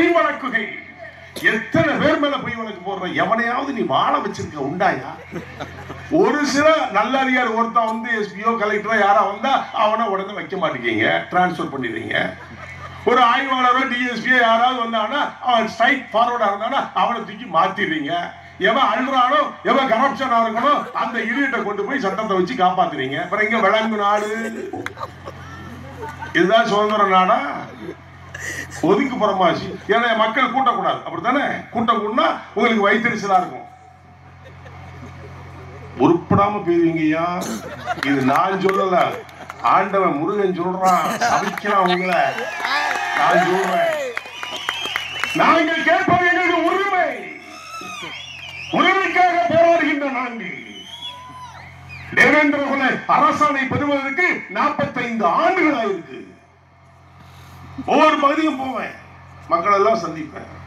பொய் வழக்குகை. எத்தனை பேர் மேல பொய் வழக்கு போடுற? எவனையாவது நீ வாழ வச்சிருக்க உண்டாயா? ஒரு சில நல்ல அதிகாரி ஒருத்தன் வந்து எஸ்பியோ கலெக்டரோ யாரா வந்தா அவனை உடனே வைக்க மாட்டேங்க டிரான்ஸ்ஃபர் பண்ணிடுறீங்க. ஒரு ஆய்வாளரோ டிஎஸ்பியோ யாராவது வந்தானா அவன் ஸ்ட்ரைட் ஃபார்வர்டா இருந்தானா அவனை தூக்கி மாத்திடுறீங்க. எவன் அழுறானோ எவன் கரப்ஷனா இருக்கணும் அந்த இடியட்டை கொண்டு போய் சட்டத்தை வச்சு காப்பாத்துறீங்க. அப்புறம் இங்க விளங்கு நாடு? இதுதான் சுதந்திர நாடா? ஒதுக்கு புறமாச்சு ஏன்னா மக்கள் கூட்டக்கூடாது. அப்படித்தானே? கூட்டம் கூடனா உங்களுக்கு வைத்தறிச்சலா இருக்கும். உருப்படாம போயிருவீங்கய்யா இது நான் சொல்லல. ஆண்டவன் முருகன் சொல்றான். சபிக்கிறான் உங்களை. நான் சொல்றேன். நாங்கள் கேட்பது எங்களுக்கு உரிமை. உரிமைக்காக போராடுகின்ற நாங்கள். தேவேந்திர குல அரசாணை பெறுவதற்கு 45 ஆண்டுகள் ஆயிருக்கு. ஒவ்வொரு பகுதியும் போவேன். மக்கள் எல்லாம் சந்திப்பேன்.